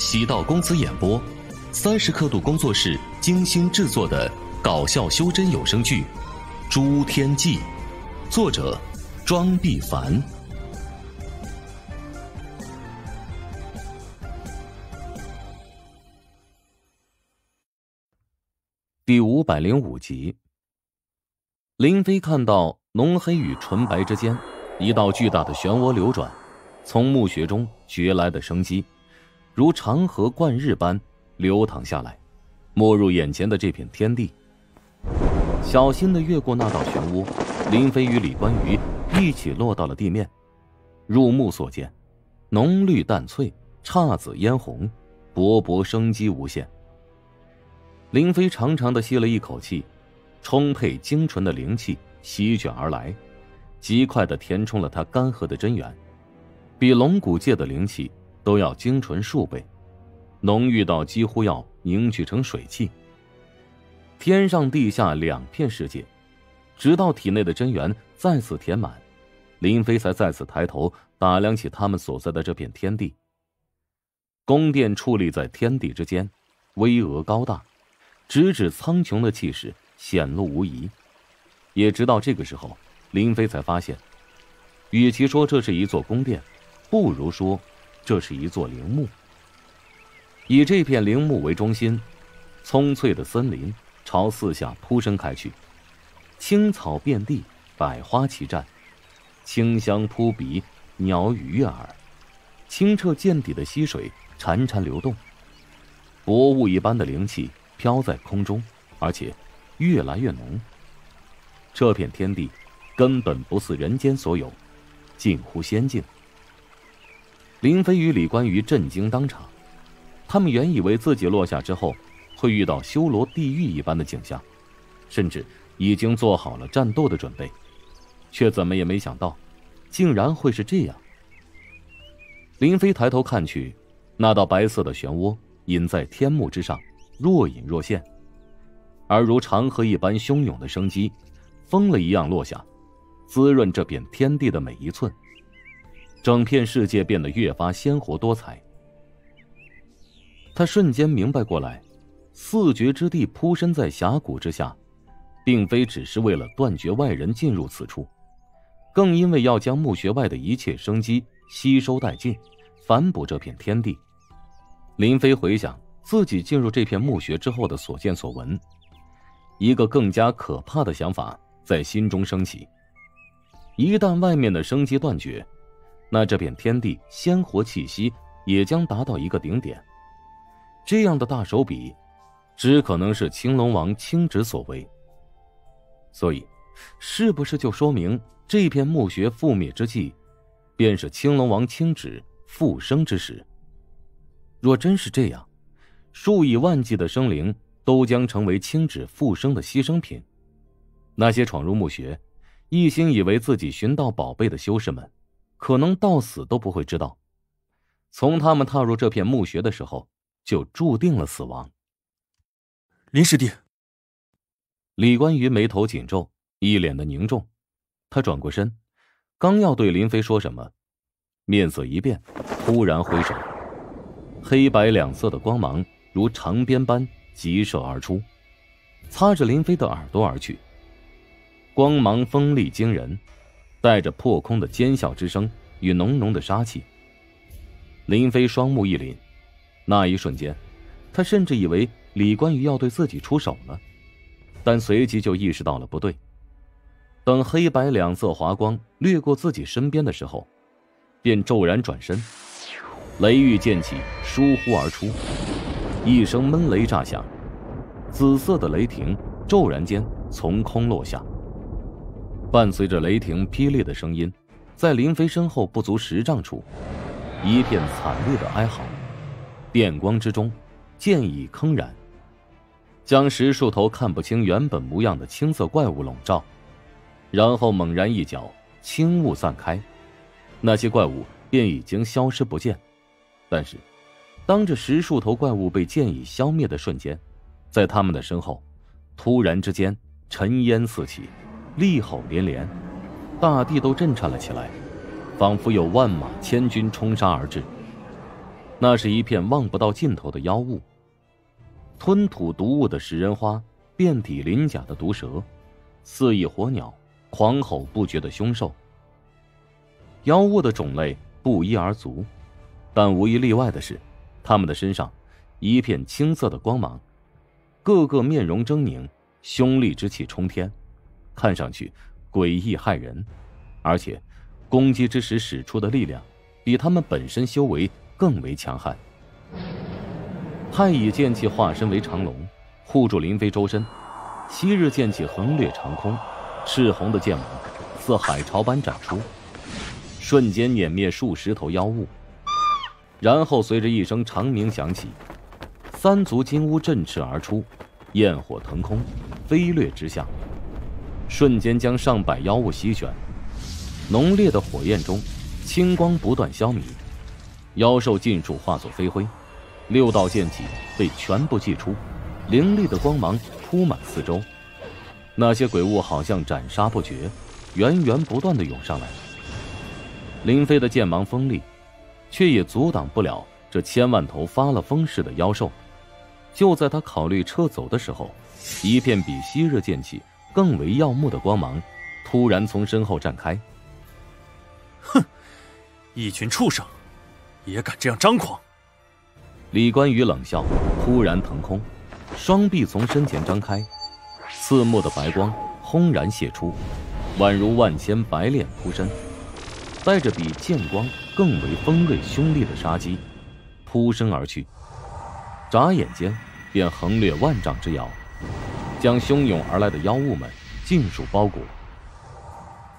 喜道公子演播，三十刻度工作室精心制作的搞笑修真有声剧《诸天记》，作者庄碧凡，第五百零五集。林飞看到浓黑与纯白之间，一道巨大的漩涡流转，从墓穴中掘来的生机。如长河贯日般流淌下来，没入眼前的这片天地。小心的越过那道漩涡，林飞与李关羽一起落到了地面。入目所见，浓绿淡翠，姹紫嫣红，勃勃生机无限。林飞长长的吸了一口气，充沛精纯的灵气席卷而来，极快的填充了他干涸的真元，比龙骨界的灵气。都要精纯数倍，浓郁到几乎要凝聚成水汽。天上地下两片世界，直到体内的真元再次填满，林飞才再次抬头打量起他们所在的这片天地。宫殿矗立在天地之间，巍峨高大，直指苍穹的气势显露无遗。也直到这个时候，林飞才发现，与其说这是一座宫殿，不如说。这是一座陵墓，以这片陵墓为中心，葱翠的森林朝四下铺伸开去，青草遍地，百花齐绽，清香扑鼻，鸟语悦耳，清澈见底的溪水潺潺流动，薄雾一般的灵气飘在空中，而且越来越浓。这片天地根本不似人间所有，近乎仙境。林飞与李关羽震惊当场，他们原以为自己落下之后会遇到修罗地狱一般的景象，甚至已经做好了战斗的准备，却怎么也没想到，竟然会是这样。林飞抬头看去，那道白色的漩涡隐在天幕之上，若隐若现，而如长河一般汹涌的生机，风了一样落下，滋润这片天地的每一寸。整片世界变得越发鲜活多彩。他瞬间明白过来，四绝之地铺身在峡谷之下，并非只是为了断绝外人进入此处，更因为要将墓穴外的一切生机吸收殆尽，反哺这片天地。林飞回想自己进入这片墓穴之后的所见所闻，一个更加可怕的想法在心中升起：一旦外面的生机断绝，那这片天地鲜活气息也将达到一个顶点。这样的大手笔，只可能是青龙王亲旨所为。所以，是不是就说明这片墓穴覆灭之际，便是青龙王亲旨复生之时？若真是这样，数以万计的生灵都将成为青旨复生的牺牲品。那些闯入墓穴，一心以为自己寻到宝贝的修士们。可能到死都不会知道，从他们踏入这片墓穴的时候，就注定了死亡。林师弟，李关于眉头紧皱，一脸的凝重。他转过身，刚要对林飞说什么，面色一变，突然挥手，黑白两色的光芒如长鞭般急射而出，擦着林飞的耳朵而去。光芒锋利惊人。带着破空的尖啸之声与浓浓的杀气，林飞双目一凛，那一瞬间，他甚至以为李关羽要对自己出手了，但随即就意识到了不对。等黑白两色华光掠过自己身边的时候，便骤然转身，雷玉剑气疏忽而出，一声闷雷炸响，紫色的雷霆骤然间从空落下。伴随着雷霆霹雳的声音，在林飞身后不足十丈处，一片惨烈的哀嚎。电光之中，剑已铿然，将十数头看不清原本模样的青色怪物笼罩，然后猛然一脚，青雾散开，那些怪物便已经消失不见。但是，当这十数头怪物被剑已消灭的瞬间，在他们的身后，突然之间尘烟四起。厉吼连连，大地都震颤了起来，仿佛有万马千军冲杀而至。那是一片望不到尽头的妖物。吞吐毒物的食人花，遍体鳞甲的毒蛇，肆意火鸟，狂吼不绝的凶兽。妖物的种类不一而足，但无一例外的是，他们的身上一片青色的光芒，个个面容狰狞，凶戾之气冲天，看上去诡异骇人，而且攻击之时使出的力量，比他们本身修为更为强悍。太乙剑气化身为长龙，护住林飞周身；昔日剑气横掠长空，赤红的剑芒似海潮般展出。瞬间碾灭数十头妖物，然后随着一声长鸣响起，三足金乌振翅而出，焰火腾空，飞掠直下，瞬间将上百妖物席卷。浓烈的火焰中，青光不断消弭，妖兽尽数化作飞灰。六道剑气被全部祭出，凌厉的光芒铺满四周。那些鬼物好像斩杀不绝，源源不断的涌上来。林飞的剑芒锋利，却也阻挡不了这千万头发了疯似的妖兽。就在他考虑撤走的时候，一片比昔日剑气更为耀目的光芒突然从身后绽开。哼，一群畜生，也敢这样张狂！李关羽冷笑，突然腾空，双臂从身前张开，刺目的白光轰然泄出，宛如万千白练扑身。带着比剑光更为锋锐凶厉的杀机，扑身而去，眨眼间便横掠万丈之遥，将汹涌而来的妖物们尽数包裹。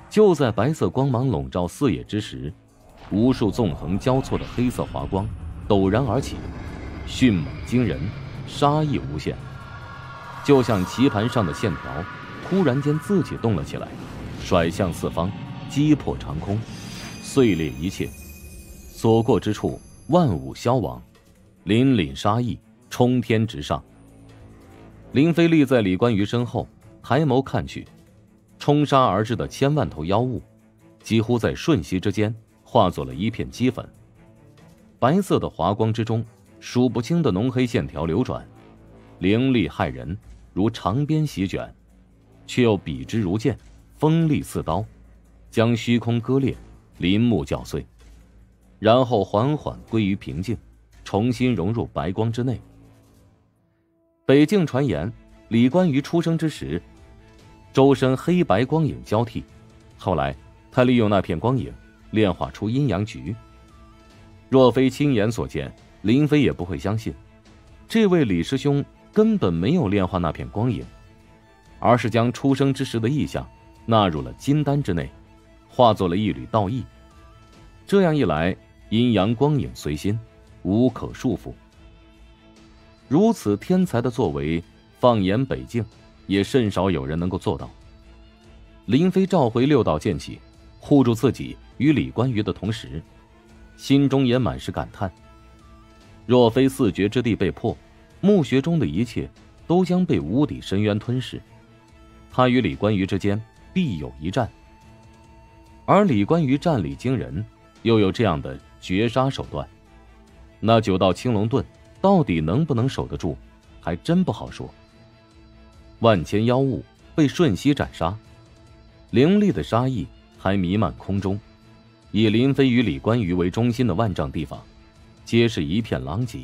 就在白色光芒笼罩四野之时，无数纵横交错的黑色华光陡然而起，迅猛惊人，杀意无限，就像棋盘上的线条，突然间自己动了起来，甩向四方，击破长空。碎裂一切，所过之处万物消亡，凛凛杀意冲天直上。林飞立在李关羽身后，抬眸看去，冲杀而至的千万头妖物，几乎在瞬息之间化作了一片齑粉。白色的华光之中，数不清的浓黑线条流转，凌厉骇人，如长鞭席卷，却又笔直如剑，锋利似刀，将虚空割裂。林木绞碎，然后缓缓归于平静，重新融入白光之内。北境传言，李关于出生之时，周身黑白光影交替，后来他利用那片光影炼化出阴阳局。若非亲眼所见，林飞也不会相信，这位李师兄根本没有炼化那片光影，而是将出生之时的意象纳入了金丹之内。化作了一缕道意。这样一来，阴阳光影随心，无可束缚。如此天才的作为，放眼北境，也甚少有人能够做到。林飞召回六道剑气，护住自己与李关羽的同时，心中也满是感叹：若非四绝之地被破，墓穴中的一切都将被无底深渊吞噬，他与李关羽之间必有一战。而李关羽战力惊人，又有这样的绝杀手段，那九道青龙盾到底能不能守得住，还真不好说。万千妖物被瞬息斩杀，凌厉的杀意还弥漫空中。以林飞与李关羽为中心的万丈地方，皆是一片狼藉，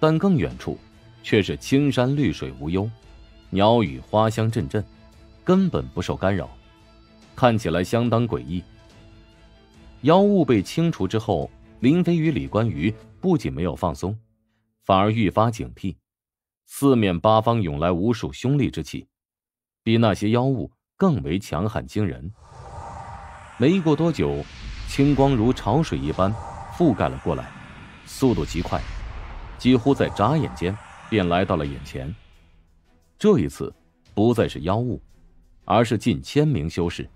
但更远处却是青山绿水无忧，鸟语花香阵阵，根本不受干扰。看起来相当诡异。妖物被清除之后，林飞与李关羽不仅没有放松，反而愈发警惕。四面八方涌来无数凶厉之气，比那些妖物更为强悍惊人。没过多久，青光如潮水一般覆盖了过来，速度极快，几乎在眨眼间便来到了眼前。这一次，不再是妖物。而是近千名修士，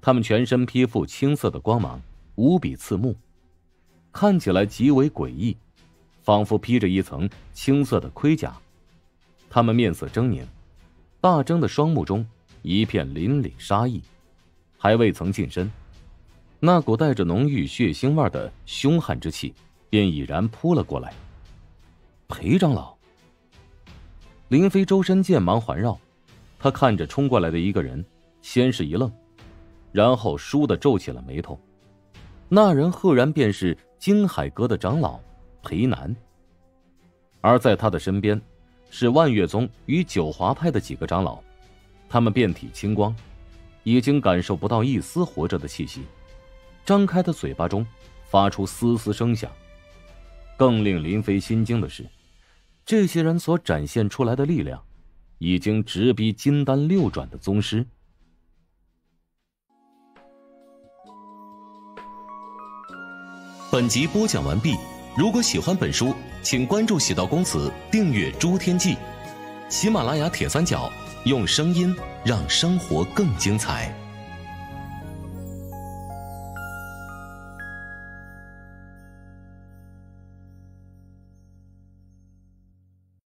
他们全身披覆青色的光芒，无比刺目，看起来极为诡异，仿佛披着一层青色的盔甲。他们面色狰狞，大睁的双目中一片凛凛杀意，还未曾近身，那股带着浓郁血腥味的凶悍之气便已然扑了过来。裴长老，林飞周身剑芒环绕，他看着冲过来的一个人，先是一愣，然后倏地皱起了眉头。那人赫然便是金海阁的长老裴南，而在他的身边，是万月宗与九华派的几个长老，他们遍体青光，已经感受不到一丝活着的气息，张开的嘴巴中发出嘶嘶声响。更令林飞心惊的是。这些人所展现出来的力量，已经直逼金丹六转的宗师。本集播讲完毕，如果喜欢本书，请关注喜道公子，订阅诸天记，喜马拉雅铁三角，用声音让生活更精彩。